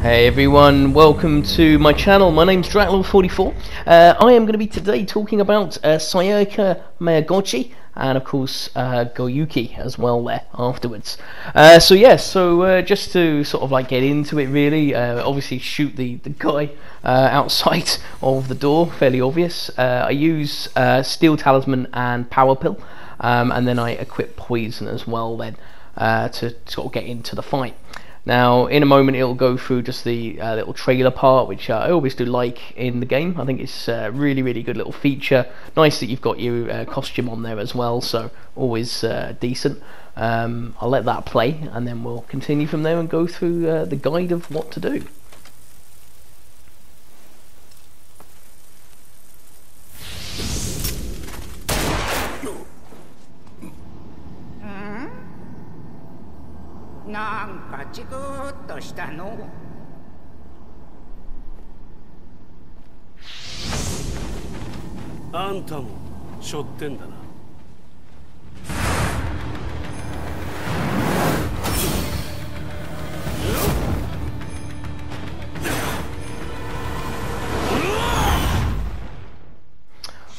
Hey everyone, welcome to my channel. My name's Draklor44. Uh, I am going to be today talking about uh, Saika Magoichi and of course uh, Gyuki as well there afterwards. Uh, so yes, yeah, so uh, just to sort of like get into it really, uh, obviously shoot the, the guy uh, outside of the door, fairly obvious. I use Steel Talisman and Power Pill um, and then I equip Poison as well then to sort of get into the fight. Now, in a moment, it'll go through just the uh, little trailer part, which uh, I always do like in the game. I think it's a uh, really, really good little feature. Nice that you've got your uh, costume on there as well, so always uh, decent. Um, I'll let that play, and then we'll continue from there and go through uh, the guide of what to do. ちくっとしたの。あんたもしょってんだな。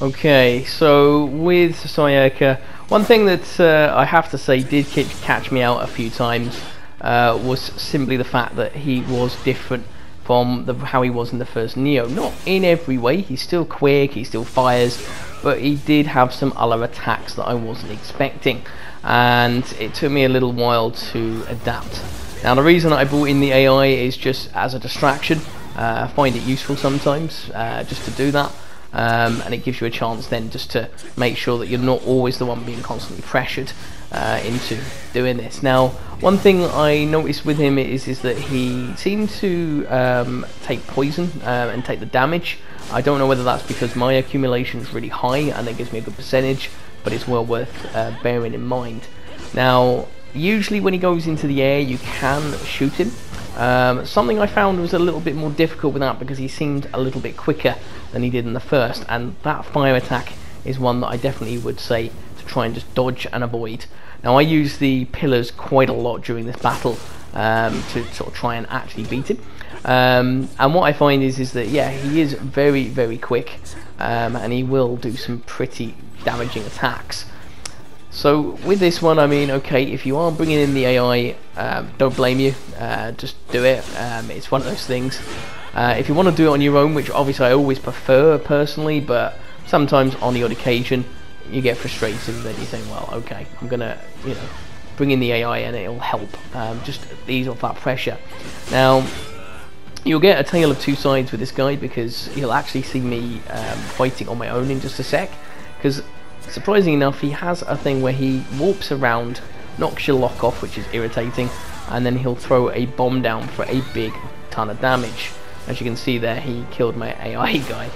Okay, so with Saika, one thing that uh, I have to say did catch me out a few times uh, was simply the fact that he was different from the, how he was in the first Nioh. Not in every way, he's still quick, he still fires, but he did have some other attacks that I wasn't expecting, and it took me a little while to adapt. Now the reason I brought in the AI is just as a distraction. Uh, I find it useful sometimes uh, just to do that um, and it gives you a chance then just to make sure that you're not always the one being constantly pressured uh, into doing this. Now, one thing I noticed with him is is that he seemed to um, take poison uh, and take the damage. I don't know whether that's because my accumulation is really high and it gives me a good percentage, but it's well worth uh, bearing in mind. Now, usually when he goes into the air, you can shoot him. Um, something I found was a little bit more difficult with that because he seemed a little bit quicker than he did in the first, and that fire attack is one that I definitely would say to try and just dodge and avoid. Now I use the pillars quite a lot during this battle um, to sort of try and actually beat him. Um, and what I find is is that yeah he is very very quick um, and he will do some pretty damaging attacks. So with this one, I mean, okay, if you are bringing in the AI, um, don't blame you. Uh, just do it. Um, it's one of those things. Uh, if you want to do it on your own, which obviously I always prefer personally, but sometimes on the odd occasion you get frustrated and then you think, well, okay, I'm gonna, you know, bring in the AI and it'll help um, just ease off that pressure. Now, you'll get a tale of two sides with this guy because you'll actually see me um, fighting on my own in just a sec. Because surprisingly enough, he has a thing where he warps around, knocks your lock off, which is irritating, and then he'll throw a bomb down for a big ton of damage. As you can see there, he killed my AI guy.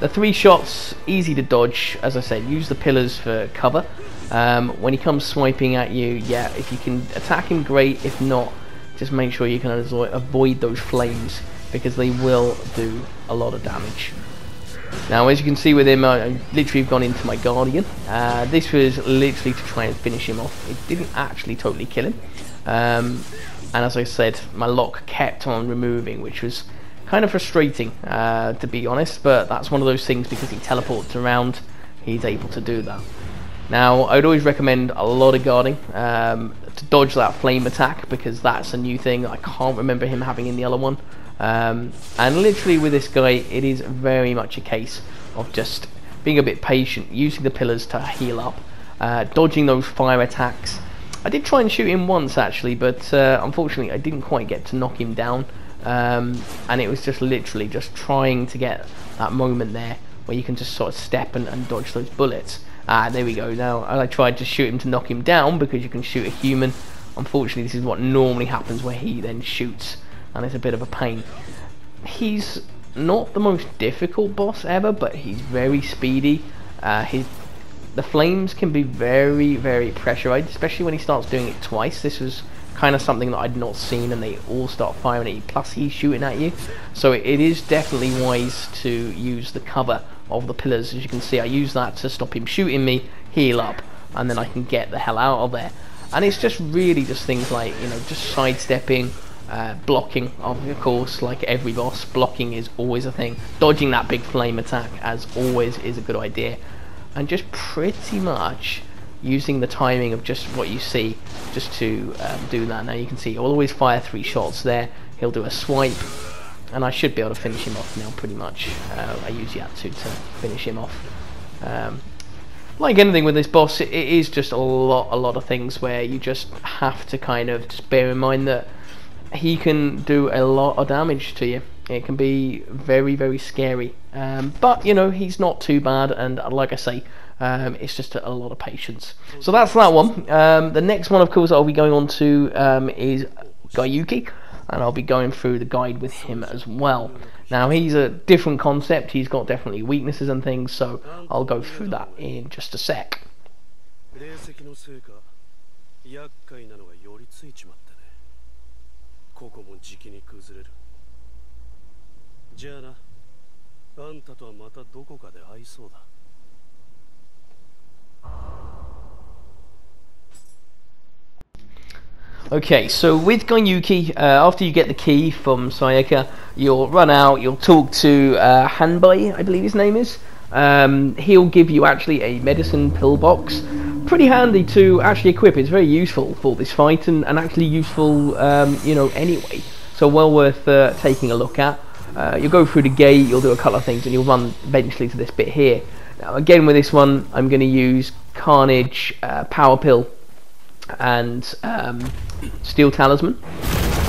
The three shots, easy to dodge. As I said, use the pillars for cover. Um, when he comes swiping at you, yeah, if you can attack him, great. If not, just make sure you can avoid those flames because they will do a lot of damage. Now, as you can see with him, I literally have gone into my Guardian. Uh, this was literally to try and finish him off. It didn't actually totally kill him. Um, and as I said, my lock kept on removing, which was kind of frustrating, uh, to be honest, but that's one of those things because he teleports around, he's able to do that. Now, I'd always recommend a lot of guarding um, to dodge that flame attack because that's a new thing I can't remember him having in the other one. Um, and literally with this guy, it is very much a case of just being a bit patient, using the pillars to heal up, uh, dodging those fire attacks, I did try and shoot him once actually, but uh, unfortunately I didn't quite get to knock him down. Um, and it was just literally just trying to get that moment there where you can just sort of step and, and dodge those bullets. Ah, there we go. Now I tried to shoot him to knock him down because you can shoot a human. Unfortunately, this is what normally happens where he then shoots, and it's a bit of a pain. He's not the most difficult boss ever, but he's very speedy. Uh, his the flames can be very, very pressurized, especially when he starts doing it twice. This was kind of something that I'd not seen, and they all start firing at you, plus he's shooting at you. So it is definitely wise to use the cover of the pillars. As you can see, I use that to stop him shooting me, heal up, and then I can get the hell out of there. And it's just really just things like, you know, just sidestepping, Uh, blocking, of course, like every boss, blocking is always a thing. Dodging that big flame attack, as always, is a good idea. And just pretty much using the timing of just what you see just to um, do that. Now you can see I'll always fire three shots there. He'll do a swipe, and I should be able to finish him off now pretty much. Uh, I use Yatsu to finish him off. Um, like anything with this boss, it, it is just a lot, a lot of things where you just have to kind of just bear in mind that he can do a lot of damage to you. It can be very, very scary. Um, but, you know, he's not too bad, and like I say, um, it's just a, a, lot of patience. So that's that one. Um, the next one, of course, I'll be going on to um, is Gyuki, and I'll be going through the guide with him as well. Now, he's a different concept. He's got definitely weaknesses and things, so I'll go through that in just a sec. ここもじきに崩れる。じゃあな。あんたとはまたどこかで会いそうだ。Okay, so with Gyuki, uh, after you get the key from Saika, you'll run out, you'll talk to uh, Hanbei, I believe his name is. Um, he'll give you actually a medicine pill box. Pretty handy to actually equip, it's very useful for this fight and, and actually useful, um, you know, anyway. So well worth uh, taking a look at. Uh, you'll go through the gate, you'll do a couple of things, and you'll run eventually to this bit here. Now, again, with this one, I'm going to use Carnage, uh, Power Pill, and um, Steel Talisman.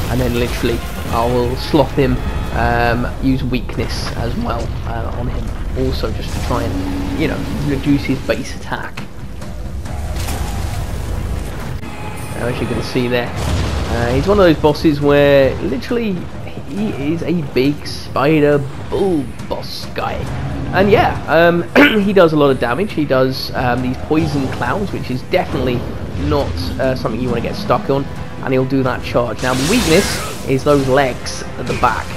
And then literally, I will sloth him, um, use Weakness as well uh, on him. Also, just to try and, you know, reduce his base attack. As you can see there, uh, he's one of those bosses where literally he is a big spider bull boss guy. And yeah, um, he does a lot of damage. He does um, these poison clouds, which is definitely not uh, something you want to get stuck on. And he'll do that charge. Now the weakness is those legs at the back.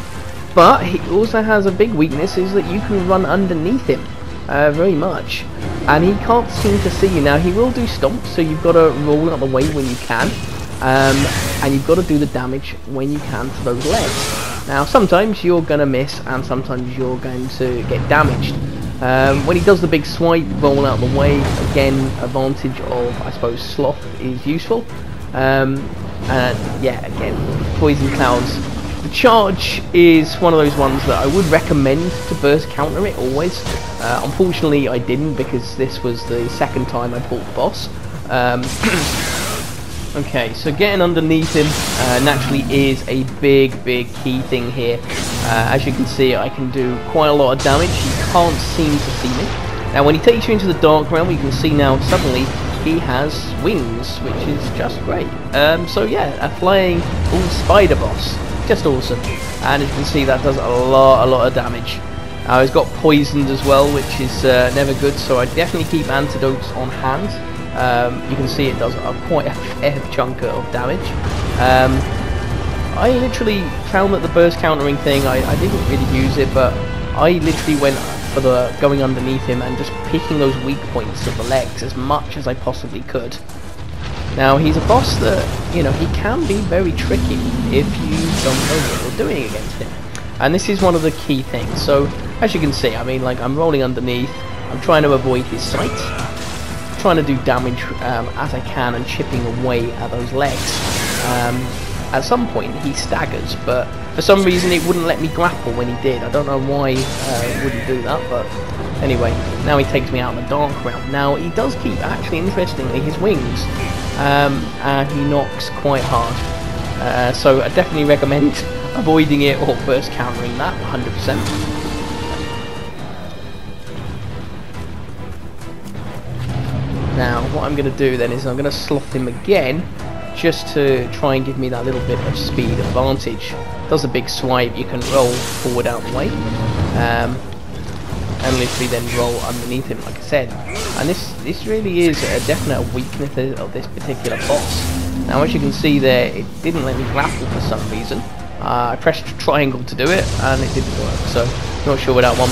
But he also has a big weakness is that you can run underneath him uh, very much. And he can't seem to see you. Now he will do stomps, so you've got to roll out the way when you can. Um, and you've got to do the damage when you can to those legs. Now sometimes you're going to miss and sometimes you're going to get damaged. Um, when he does the big swipe, roll out the way, again, advantage of, I suppose, Sloth is useful. Um, and yeah, again, Poison Clouds. The charge is one of those ones that I would recommend to burst counter it always. Uh, unfortunately, I didn't because this was the second time I fought the boss. Um, Okay, so getting underneath him uh, naturally is a big, big key thing here. Uh, as you can see, I can do quite a lot of damage. He can't seem to see me. Now, when he takes you into the dark realm, you can see now suddenly he has wings, which is just great. Um, so yeah, a flying full spider boss, just awesome. And as you can see, that does a lot, a lot of damage. Uh, he's got poisoned as well, which is uh, never good. So I definitely keep antidotes on hand. Um, you can see it does a, quite a fair chunk of damage. Um, I literally found that the burst countering thing, I, I didn't really use it, but I literally went for the going underneath him and just picking those weak points of the legs as much as I possibly could. Now he's a boss that, you know, he can be very tricky if you don't know what you're doing against him. And this is one of the key things. So, as you can see, I mean, like, I'm rolling underneath, I'm trying to avoid his sight, trying to do damage um, as I can and chipping away at those legs. Um, at some point he staggers, but for some reason it wouldn't let me grapple when he did. I don't know why uh, it wouldn't do that, but anyway, now he takes me out in the dark realm. Now he does keep, actually interestingly, his wings, um, and he knocks quite hard. Uh, so I definitely recommend avoiding it or burst countering that 100%. Now, what I'm going to do then is I'm going to sloth him again, just to try and give me that little bit of speed advantage. Does a big swipe, you can roll forward out the way, um, and literally then roll underneath him, like I said. And this this really is a definite weakness of this particular boss. Now, as you can see there, it didn't let me grapple for some reason. Uh, I pressed triangle to do it, and it didn't work, so not sure what that one.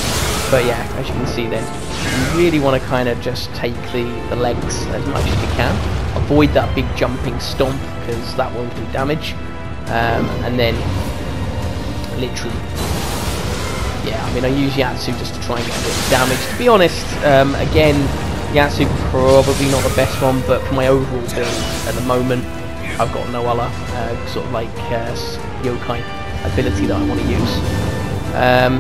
But yeah, as you can see then, you really want to kind of just take the, the legs as much as you can. Avoid that big jumping stomp because that will do damage. um, and then literally yeah, I mean, I use Yatsu just to try and get a bit of damage. To be honest, um, again, Yatsu probably not the best one, but for my overall build at the moment, I've got no other uh, sort of like uh, yokai ability that I want to use. Um,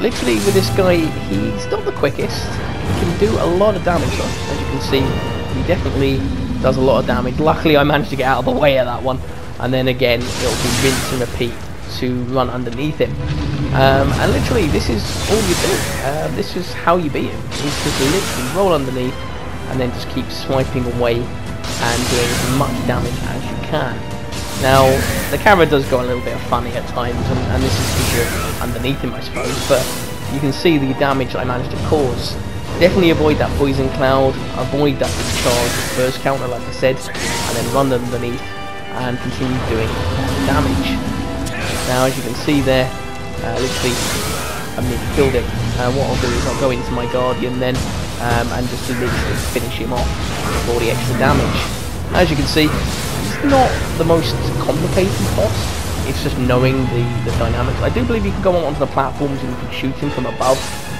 literally, with this guy, he's not the quickest. He can do a lot of damage, though. As you can see, he definitely does a lot of damage. Luckily, I managed to get out of the way of that one. And then again, it'll be rinse and repeat to run underneath him. Um, and literally, this is all you do. Uh, this is how you beat him. He's just literally roll underneath and then just keep swiping away and doing as much damage as you can. Now, the camera does go a little bit funny at times, and, and this is because you're underneath him, I suppose, but you can see the damage I managed to cause. Definitely avoid that poison cloud, avoid that discharge burst counter, like I said, and then run underneath and continue doing damage. Now, as you can see there, uh, literally, I mean, killed him. Uh, what I'll do is I'll go into my Guardian then, um, and just literally finish him off with all the extra damage. As you can see, it's not the most complicated boss. It's just knowing the, the dynamics. I do believe you can go onto the platforms and you can shoot him from above.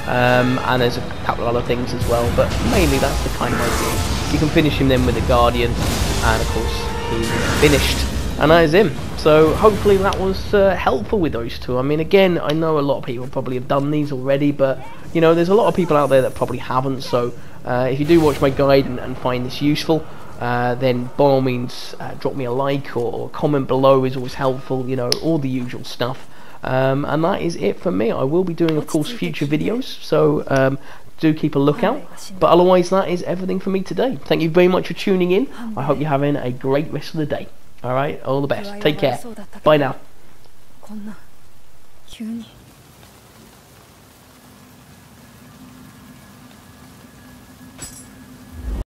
Um, and there's a couple of other things as well, but mainly that's the kind of idea. You can finish him then with a Guardian, and of course he's finished, and that is him. So hopefully that was uh, helpful with those two. I mean, again, I know a lot of people probably have done these already, but you know, there's a lot of people out there that probably haven't. So uh, if you do watch my guide and, and find this useful, uh, then by all means uh, drop me a like or, or comment below is always helpful. You know, all the usual stuff. Um, and that is it for me. I will be doing, of course, future videos, so um, do keep a lookout. But otherwise, that is everything for me today. Thank you very much for tuning in. I hope you're having a great rest of the day. Alright, all the best. Take care. Bye now.